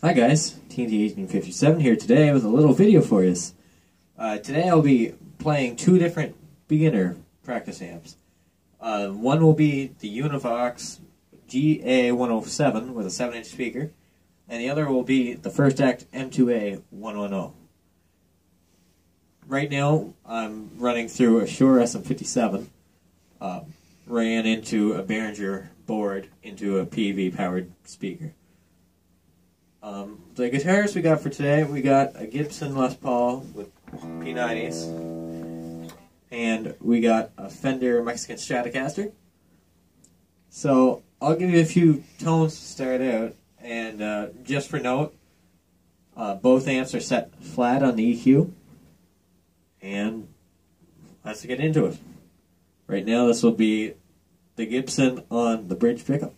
Hi guys, TNT1857 here today with a little video for you. Uh, today I'll be playing two different beginner practice amps. Uh, one will be the Univox GA107 with a 7-inch speaker, and the other will be the First Act M2A110. Right now I'm running through a Shure SM57, uh, ran into a Behringer board into a PV powered speaker. Um, the guitars we got for today, we got a Gibson Les Paul with P90s, and we got a Fender Mexican Stratocaster. So I'll give you a few tones to start out, and uh, just for note, uh, both amps are set flat on the EQ, and let's get into it. Right now, this will be the Gibson on the bridge pickup.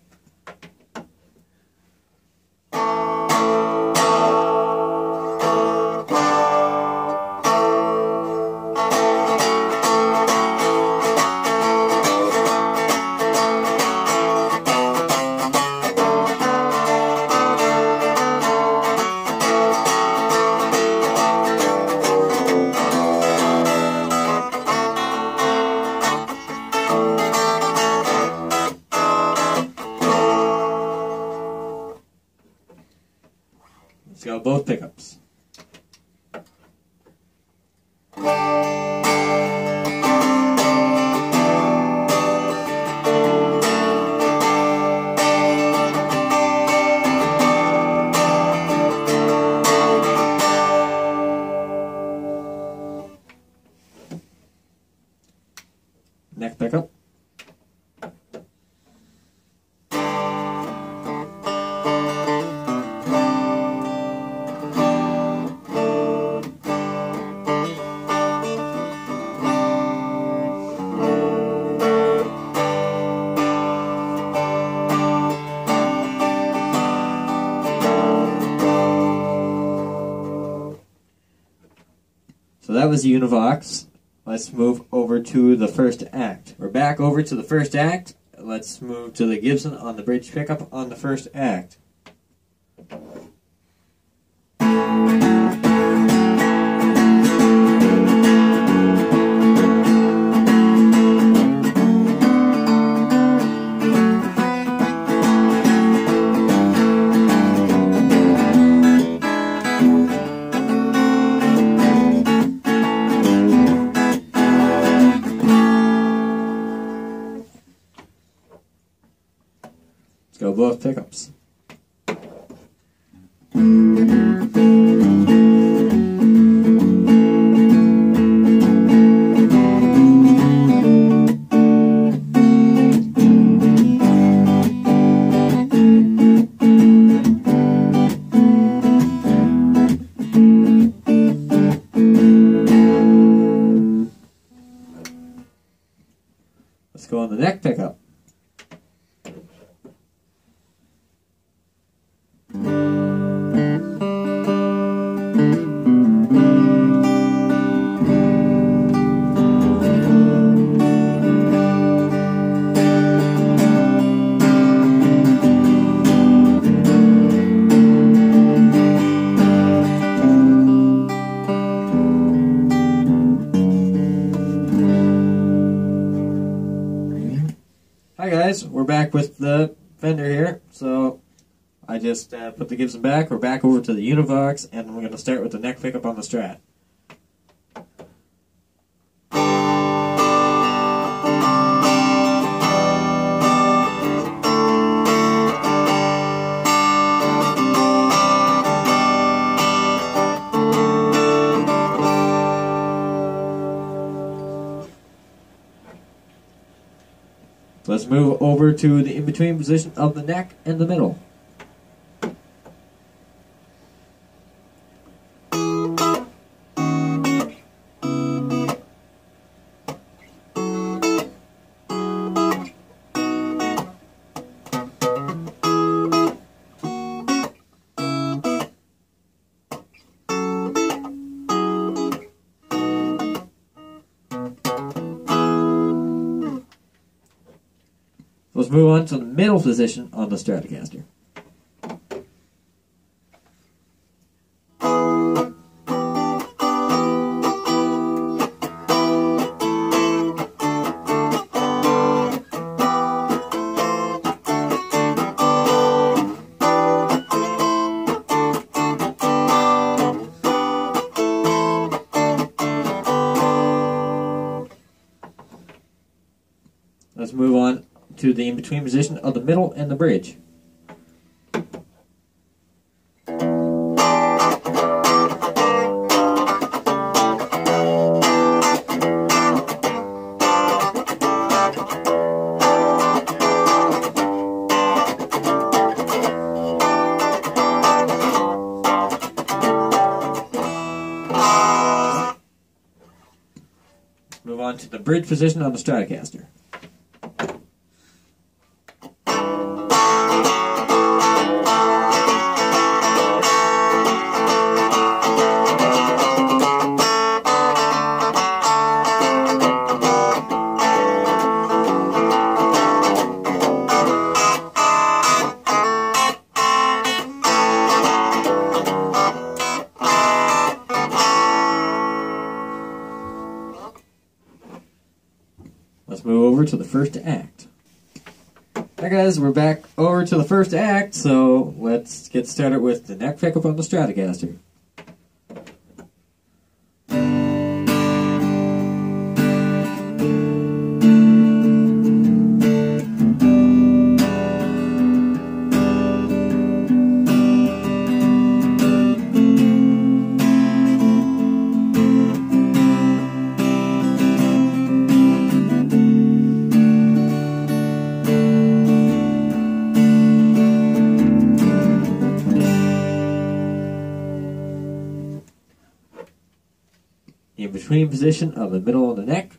Let's go both pickups. Neck was Univox. Let's move over to the first act. We're back over to the first act. Let's move to the Gibson on the bridge pickup on the first act. Both pickups. The Fender here. So I just uh, put the Gibson back. We're back over to the Univox, and we're going to start with the neck pickup on the Strat. Move over to the in-between position of the neck and the middle. Move on to the middle position on the Stratocaster. In-between position of the middle and the bridge. Move on to the bridge position on the Stratocaster. First act. Alright guys, we're back over to the first act, so let's get started with the neck pickup on the Stratocaster. Position of the middle of the neck.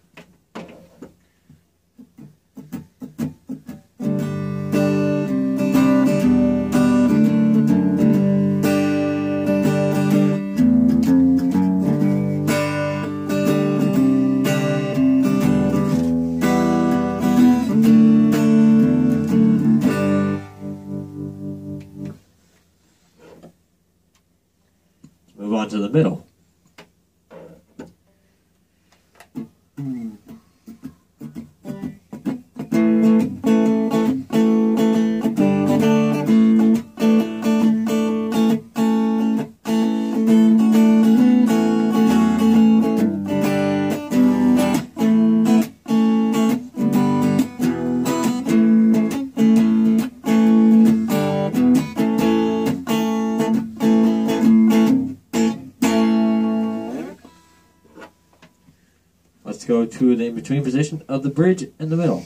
Let's go to the in-between position of the bridge in the middle.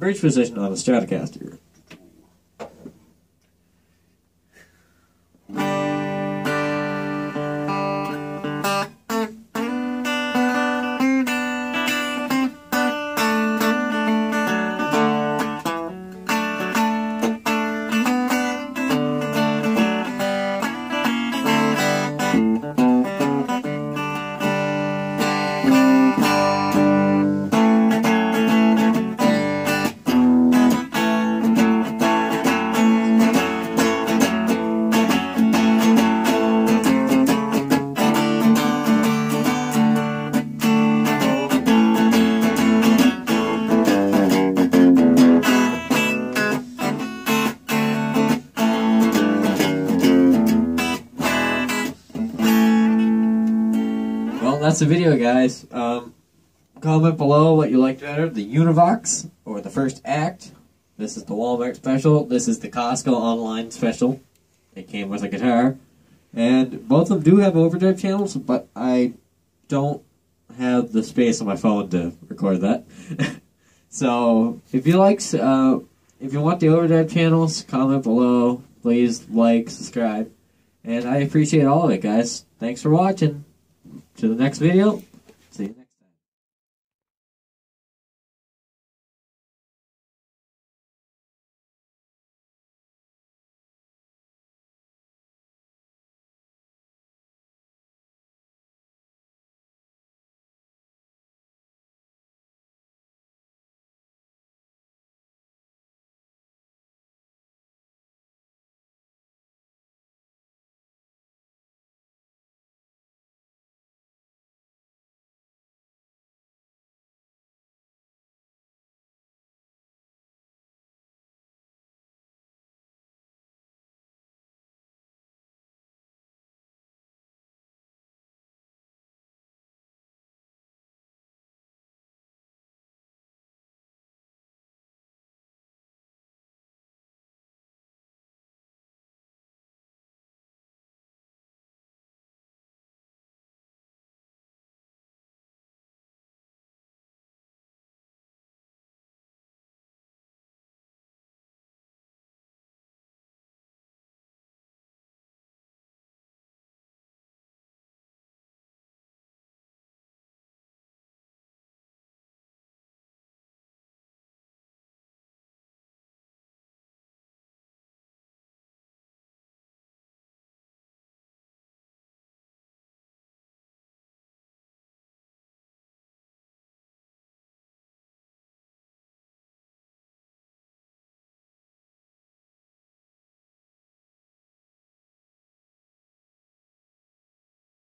Bridge position on a Stratocaster. The video, guys. Um, comment below what you liked better, the Univox or the first act. This is the Walmart special. This is the Costco online special. It came with a guitar. And both of them do have overdrive channels, but I don't have the space on my phone to record that. so, if you like, uh, if you want the overdrive channels, comment below. Please like, subscribe. And I appreciate all of it, guys. Thanks for watching to the next video.